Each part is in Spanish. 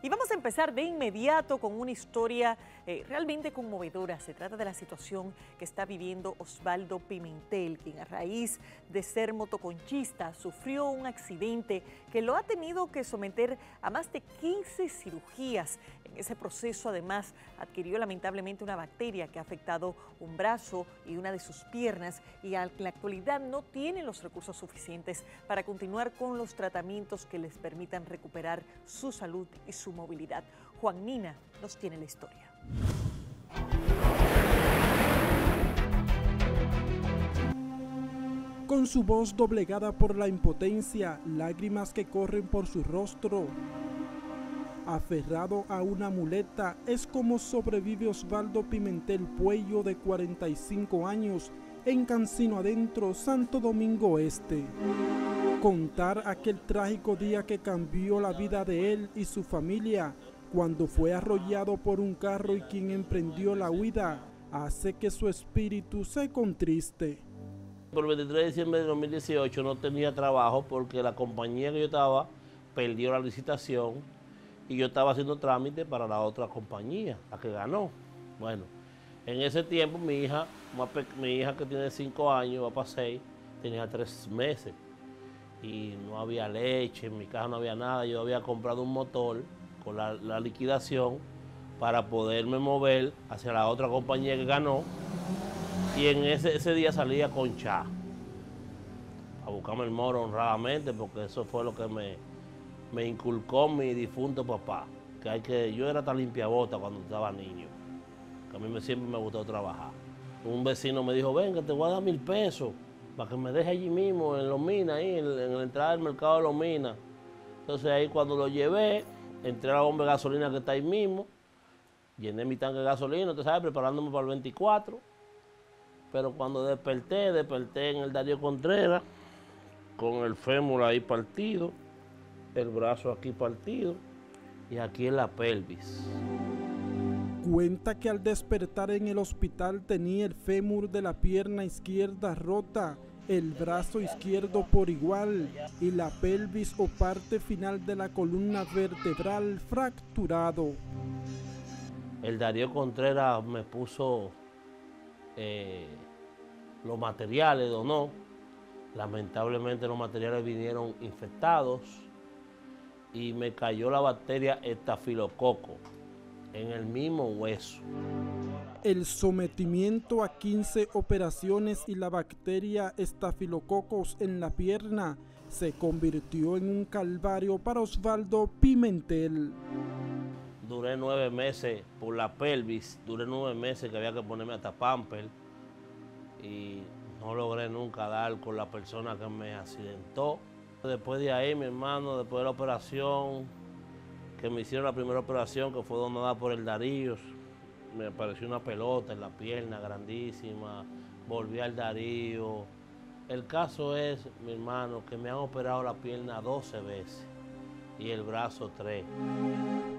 Y vamos a empezar de inmediato con una historia eh, realmente conmovedora. Se trata de la situación que está viviendo Osvaldo Pimentel, quien a raíz de ser motoconchista sufrió un accidente que lo ha tenido que someter a más de 15 cirugías. En ese proceso, además, adquirió lamentablemente una bacteria que ha afectado un brazo y una de sus piernas y en la actualidad no tiene los recursos suficientes para continuar con los tratamientos que les permitan recuperar su salud y su movilidad. Juan Nina nos tiene la historia. Con su voz doblegada por la impotencia, lágrimas que corren por su rostro, aferrado a una muleta, es como sobrevive Osvaldo Pimentel Puello de 45 años en Cancino Adentro, Santo Domingo Este. Contar aquel trágico día que cambió la vida de él y su familia cuando fue arrollado por un carro y quien emprendió la huida hace que su espíritu se contriste. Por el 23 de diciembre de 2018 no tenía trabajo porque la compañía que yo estaba perdió la licitación y yo estaba haciendo trámite para la otra compañía, la que ganó. Bueno, en ese tiempo mi hija, mi hija que tiene 5 años, va para 6, tenía 3 meses y no había leche, en mi casa no había nada, yo había comprado un motor con la, liquidación para poderme mover hacia la otra compañía que ganó. Y en ese, día salía con Cha a buscarme el moro honradamente porque eso fue lo que me, me inculcó mi difunto papá, que hay que yo era tan limpia bota cuando estaba niño, que a mí siempre me gustó trabajar. Un vecino me dijo, venga, te voy a dar mil pesos para que me deje allí mismo, en Los Minas, ahí, en, la entrada del mercado de Los Minas. Entonces ahí cuando lo llevé, entré a la bomba de gasolina que está ahí mismo, llené mi tanque de gasolina, usted sabe, preparándome para el 24. Pero cuando desperté, desperté en el Darío Contreras, con el fémur ahí partido, el brazo aquí partido y aquí en la pelvis. Cuenta que al despertar en el hospital tenía el fémur de la pierna izquierda rota el brazo izquierdo por igual y la pelvis o parte final de la columna vertebral fracturado. El Darío Contreras me puso eh, los materiales, donó. Lamentablemente los materiales vinieron infectados y me cayó la bacteria estafilococo en el mismo hueso. El sometimiento a 15 operaciones y la bacteria estafilococos en la pierna se convirtió en un calvario para Osvaldo Pimentel. Duré nueve meses por la pelvis, duré nueve meses que había que ponerme hasta pamper y no logré nunca dar con la persona que me accidentó. Después de ahí, mi hermano, después de la operación, que me hicieron la primera operación, que fue donada por el Darío, me apareció una pelota en la pierna grandísima, volví al Darío. El caso es, mi hermano, que me han operado la pierna 12 veces y el brazo 3.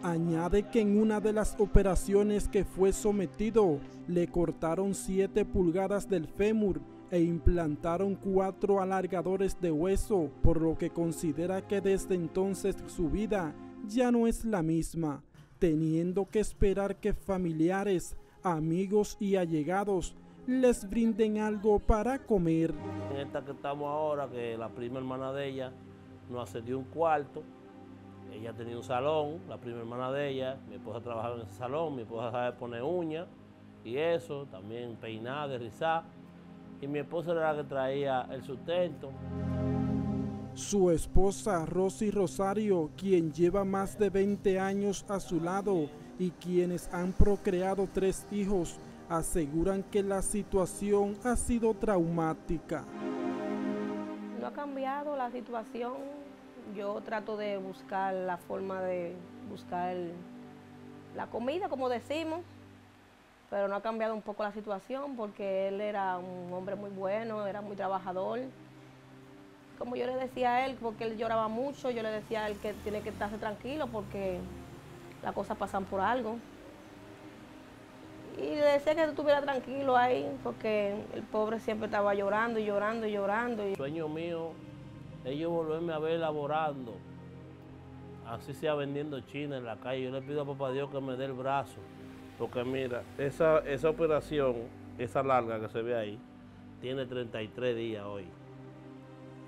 Añade que en una de las operaciones que fue sometido, le cortaron 7 pulgadas del fémur e implantaron cuatro alargadores de hueso, por lo que considera que desde entonces su vida ya no es la misma teniendo que esperar que familiares, amigos y allegados les brinden algo para comer. En esta que estamos ahora, que la prima hermana de ella nos accedió un cuarto, ella tenía un salón, la prima hermana de ella, mi esposa trabajaba en ese salón, mi esposa sabe poner uñas y eso, también peinar, rizar, y mi esposa era la que traía el sustento. Su esposa Rosy Rosario, quien lleva más de 20 años a su lado y quienes han procreado tres hijos, aseguran que la situación ha sido traumática. No ha cambiado la situación. Yo trato de buscar la forma de buscar la comida, como decimos, pero no ha cambiado un poco la situación porque él era un hombre muy bueno, era muy trabajador como yo le decía a él, porque él lloraba mucho, yo le decía a él que tiene que estarse tranquilo porque las cosas pasan por algo. Y le decía que estuviera tranquilo ahí, porque el pobre siempre estaba llorando y llorando y llorando. Sueño mío es yo volverme a ver laborando así sea vendiendo china en la calle. Yo le pido a papá Dios que me dé el brazo. Porque mira, esa, esa operación, esa larga que se ve ahí, tiene 33 días hoy.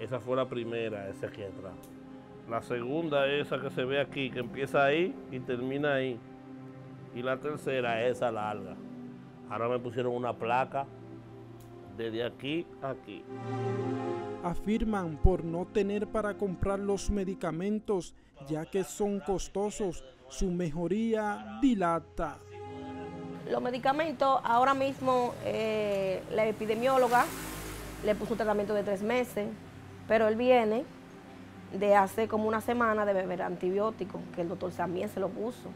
Esa fue la primera, esa aquí atrás. La segunda, esa que se ve aquí, que empieza ahí y termina ahí. Y la tercera, esa larga. Ahora me pusieron una placa desde aquí a aquí. Afirman por no tener para comprar los medicamentos, ya que son costosos, su mejoría dilata. Los medicamentos, ahora mismo eh, la epidemióloga le puso un tratamiento de tres meses, pero él viene de hace como una semana de beber antibióticos, que el doctor también se lo puso.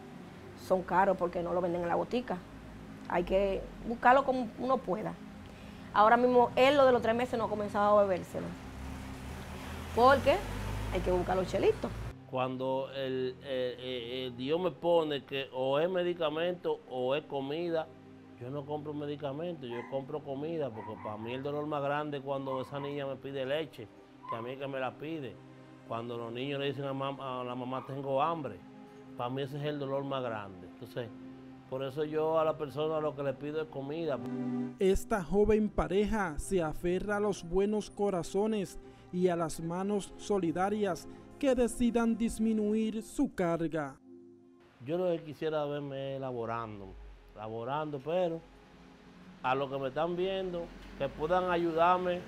Son caros porque no lo venden en la botica. Hay que buscarlo como uno pueda. Ahora mismo él lo de los tres meses no ha comenzado a bebérselo. Porque hay que buscar los chelitos. Cuando el, eh, eh, Dios me pone que o es medicamento o es comida, yo no compro medicamento, yo compro comida, porque para mí el dolor más grande es cuando esa niña me pide leche, que a mí es que me la pide. Cuando los niños le dicen a, a la mamá tengo hambre, para mí ese es el dolor más grande. Entonces, por eso yo a la persona lo que le pido es comida. Esta joven pareja se aferra a los buenos corazones y a las manos solidarias que decidan disminuir su carga. Yo lo que quisiera verme elaborando, laborando, pero a los que me están viendo, que puedan ayudarme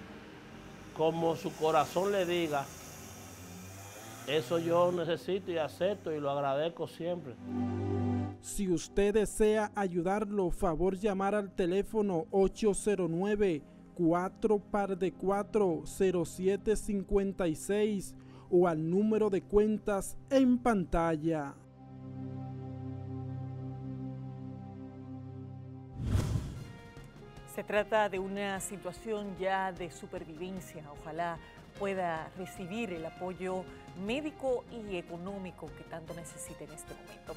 como su corazón le diga. Eso yo necesito y acepto y lo agradezco siempre. Si usted desea ayudarlo, favor llamar al teléfono 809 4 par de 4 0756 o al número de cuentas en pantalla. Se trata de una situación ya de supervivencia. Ojalá pueda recibir el apoyo médico y económico que tanto necesita en este momento.